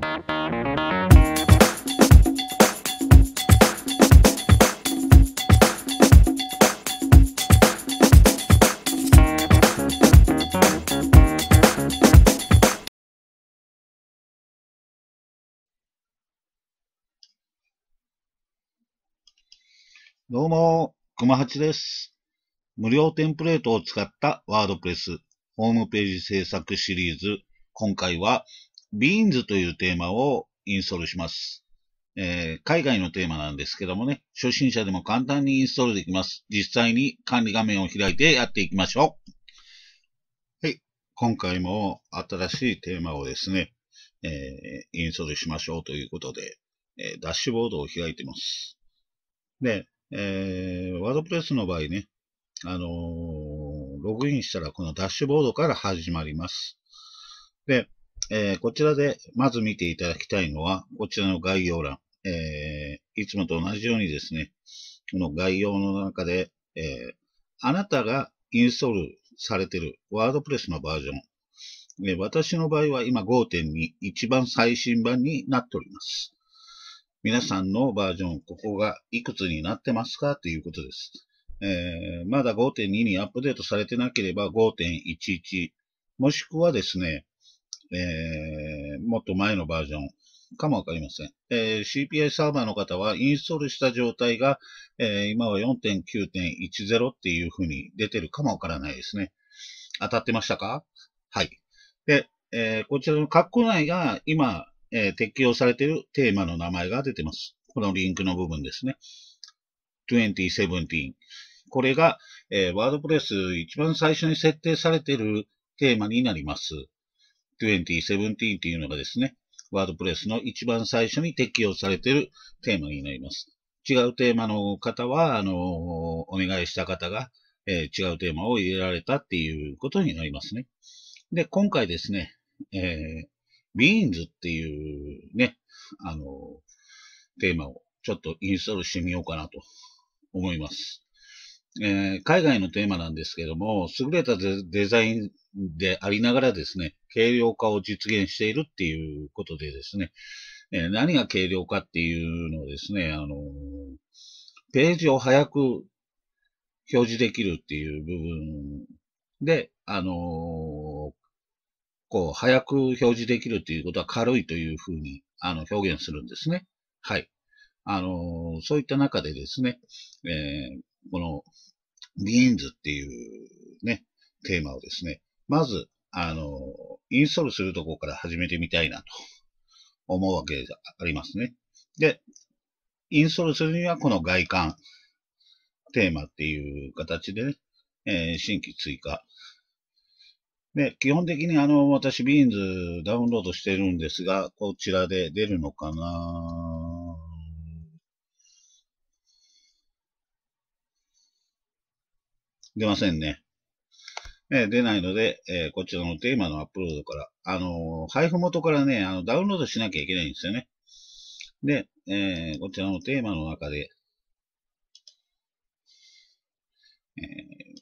どうも、くまはちです。無料テンプレートを使ったワードプレスホームページ制作シリーズ。今回は Beans というテーマをインストールします。えー海外のテーマなんですけどもね、初心者でも簡単にインストールできます。実際に管理画面を開いてやっていきましょう。はい。今回も新しいテーマをですね、えーインストールしましょうということで、えーダッシュボードを開いてます。で、えー、ワードプレスの場合ね、あのーログインしたらこのダッシュボードから始まります。で、えーこちらでまず見ていただきたいのは、こちらの概要欄。えーいつもと同じようにですね、この概要の中で、えーあなたがインストールされているワードプレスのバージョン。え私の場合は今5.2、一番最新版になっております。皆さんのバージョン、ここがいくつになってますか？ということです。えーまだ5.2にアップデートされてなければ5.11、もしくはですね、えーもっと前のバージョンかもわかりません。えー CPI サーバーの方はインストールした状態が、えー今は4.9.10っていう風に出てるかもわからないですね。当たってましたか？はい。で、えーこちらの括弧内が今、えー適用されているテーマの名前が出てます。このリンクの部分ですね。2017。これが、えー、ワードプレス一番最初に設定されているテーマになります。2017っていうのがですね、ワードプレスの一番最初に適用されているテーマになります。違うテーマの方は、あのお願いした方が、えー違うテーマを入れられたっていうことになりますね。で、今回ですね、えー、Beans っていうね、あのテーマをちょっとインストールしてみようかなと思います。えー海外のテーマなんですけども、優れたデザインでありながらですね、軽量化を実現しているっていうことでですね、えー何が軽量化っていうのをですね、あのページを早く表示できるっていう部分で、あのこう、早く表示できるっていうことは軽いというふうに、あの、表現するんですね。はい。あのそういった中でですね、えーこの、Beans っていうね、テーマをですね、まず、あのインストールするところから始めてみたいなと思うわけでありますね。で、インストールするにはこの外観、テーマっていう形でね、えー新規追加。で、基本的にあの、私、Beans ダウンロードしてるんですが、こちらで出るのかな出ませんね。えー出ないので、えーこちらのテーマのアップロードから、あのー配布元からね、あの、ダウンロードしなきゃいけないんですよね。で、えーこちらのテーマの中で、えー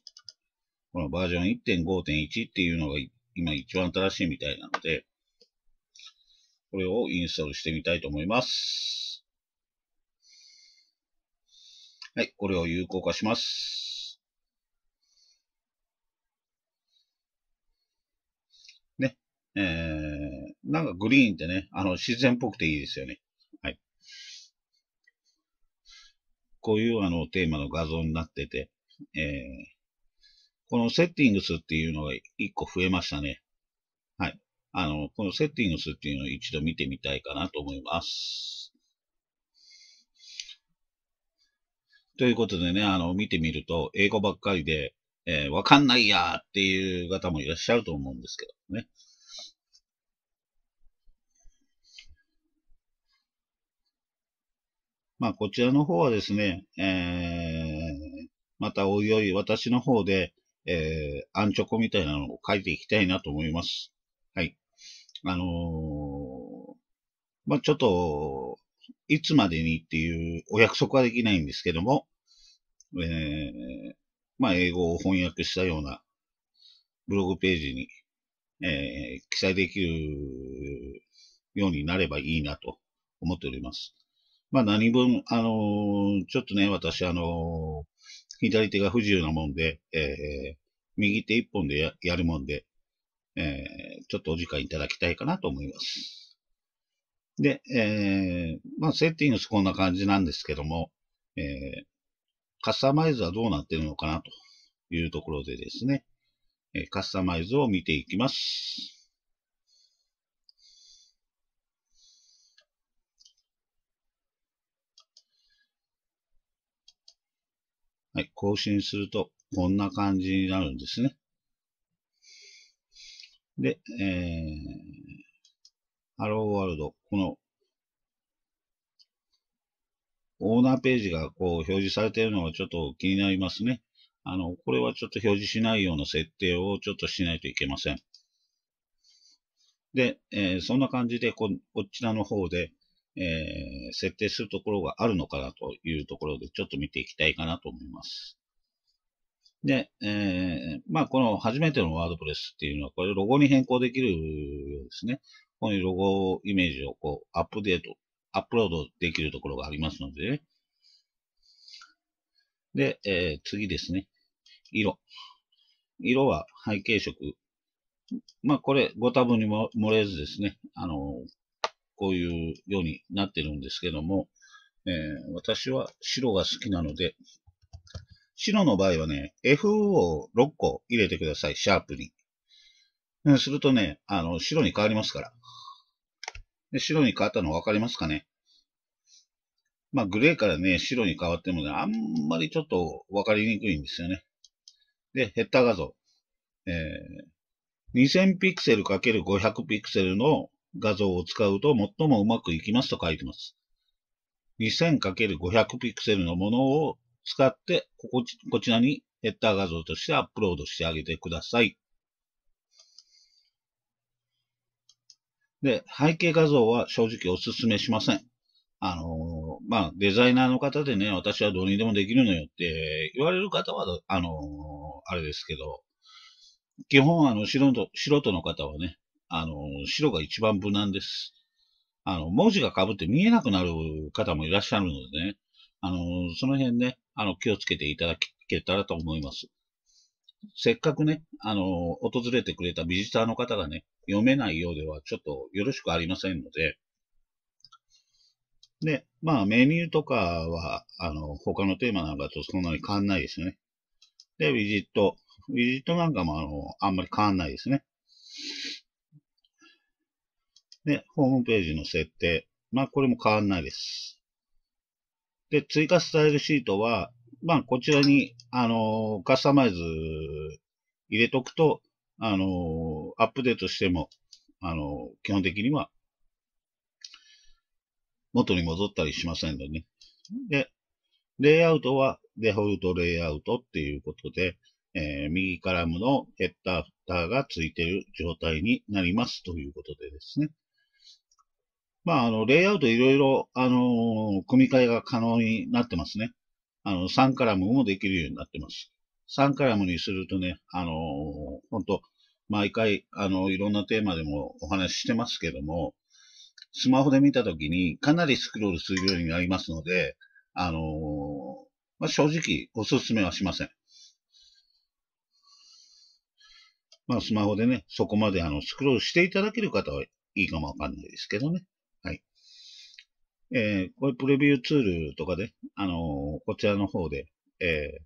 このバージョン1.5.1っていうのが今一番新しいみたいなので、これをインストールしてみたいと思います。はい、これを有効化します。ね。えー、なんかグリーンってね、あの、自然っぽくていいですよね。はい。こういうあの、テーマの画像になってて、えー、このセッティングスっていうのが一個増えましたね。はい。あの、このセッティングスっていうのを一度見てみたいかなと思います。ということでね、あの、見てみると、英語ばっかりで、えーわかんないやーっていう方もいらっしゃると思うんですけどね。まあ、こちらの方はですね、えー、またおいおい私の方で、えー、アンチョコみたいなのを書いていきたいなと思います。はい。あのーまあ、ちょっと、いつまでにっていうお約束はできないんですけども、えー、まあ、英語を翻訳したようなブログページに、えー記載できるようになればいいなと思っております。まあ何分、あのー、ちょっとね、私、あのー、左手が不自由なもんで、えー、右手一本でややるもんで、えー、ちょっとお時間いただきたいかなと思います。で、えー、まあ、セッティングスこんな感じなんですけども、えー、カスタマイズはどうなってるのかなというところでですね、えカスタマイズを見ていきます。はい、更新すると、こんな感じになるんですね。で、えー、ハローワールド、この、オーナーページがこう表示されているのがちょっと気になりますね。あの、これはちょっと表示しないような設定をちょっとしないといけません。で、えー、そんな感じでこ、こちらの方で、えー、設定するところがあるのかなというところで、ちょっと見ていきたいかなと思います。で、えー、まあ、この初めてのワードプレスっていうのは、これロゴに変更できるようですね。ここにロゴイメージをこう、アップデート、アップロードできるところがありますのでね。で、えー、次ですね。色。色は背景色。まあ、これ、ご多分にも漏れずですね。あの、こういうようになってるんですけども、えー、私は白が好きなので、白の場合はね、F を6個入れてください、シャープに。するとね、あの、白に変わりますから。で白に変わったの分かりますかね？まあ、グレーからね、白に変わってもね、あんまりちょっと分かりにくいんですよね。で、ヘッダー画像。えー、2000ピクセル ×500 ピクセルの画像を使うと最もうまくいきますと書いてます。2000×500 ピクセルのものを使って、こここちらにヘッダー画像としてアップロードしてあげてください。で、背景画像は正直お勧めしません。あのー、まあ、デザイナーの方でね、私はどうにでもできるのよって言われる方は、あのー、あれですけど、基本、あの、素人、素人の方はね、あの、白が一番無難です。あの、文字が被って見えなくなる方もいらっしゃるのでね、あの、その辺ね、あの、気をつけていただけたらと思います。せっかくね、あの、訪れてくれたビジターの方がね、読めないようではちょっとよろしくありませんので、で、まあメニューとかは、あの、他のテーマなんかとそんなに変わんないですね。で、ウィジット。ウィジットなんかもあの、あんまり変わんないですね。で、ホームページの設定。まあ、これも変わんないです。で、追加スタイルシートは、まあ、こちらに、あの、カスタマイズ入れとくと、あの、アップデートしても、あの、基本的には、元に戻ったりしませんのでね。で、レイアウトはデフォルトレイアウトっていうことで、えー、右カラムのヘッダー、フターがついている状態になりますということでですね。まあ、あの、レイアウトいろいろ、あの、組み替えが可能になってますね。あの、3カラムもできるようになってます。3カラムにするとね、あの、本当毎回、あの、いろんなテーマでもお話ししてますけども、スマホで見たときにかなりスクロールするようになりますので、あのまあ、正直お勧めはしません。まあ、スマホでね、そこまであのスクロールしていただける方はいいかもわかんないですけどね。えー、これプレビューツールとかで、あのー、こちらの方で、えー、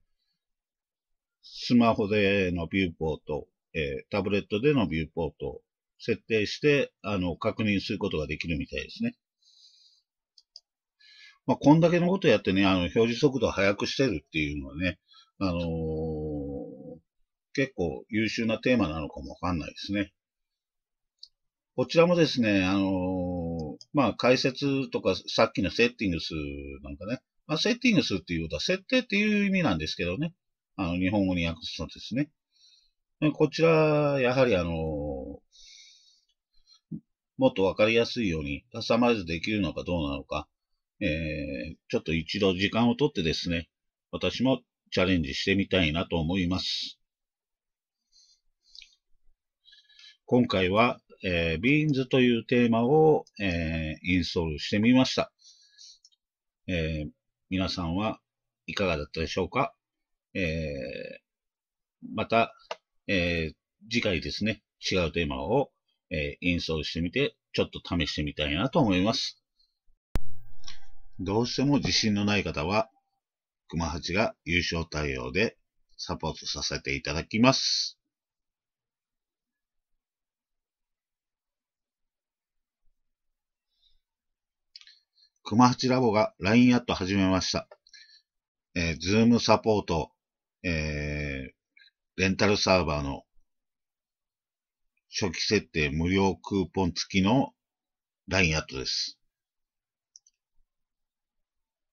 スマホでのビューポート、えタブレットでのビューポートを設定して、あの、確認することができるみたいですね。まあ、こんだけのことやってね、あの、表示速度を速くしてるっていうのはね、あの結構優秀なテーマなのかもわかんないですね。こちらもですね、あのー、まあ、解説とか、さっきのセッティングスなんかね、まあ、セッティングスっていうことは、設定っていう意味なんですけどね、あの、日本語に訳すとですね。こちら、やはりあの、もっとわかりやすいようにカスタマイズできるのかどうなのか、えー、ちょっと一度時間をとってですね、私もチャレンジしてみたいなと思います。今回はえー、ビーンズというテーマを、えー、インストールしてみました。えー、皆さんはいかがだったでしょうか、え、また、え、次回ですね、違うテーマを、え、インストールしてみて、ちょっと試してみたいなと思います。どうしても自信のない方は、熊八が優勝対応でサポートさせていただきます。熊八ラボが LINE アット始めました。えー、ズームサポート、えー、レンタルサーバーの初期設定無料クーポン付きの LINE アットです。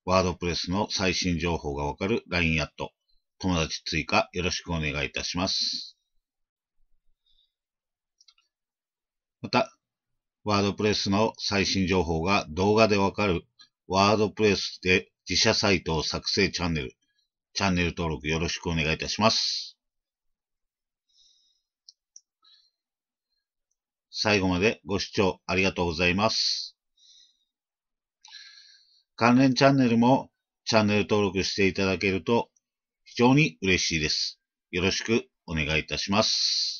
ワードプレスの最新情報がわかる LINE アット。友達追加よろしくお願いいたします。また、ワードプレスの最新情報が動画でわかるワードプレスで自社サイトを作成チャンネル、チャンネル登録よろしくお願いいたします。最後までご視聴ありがとうございます。関連チャンネルもチャンネル登録していただけると非常に嬉しいです。よろしくお願いいたします。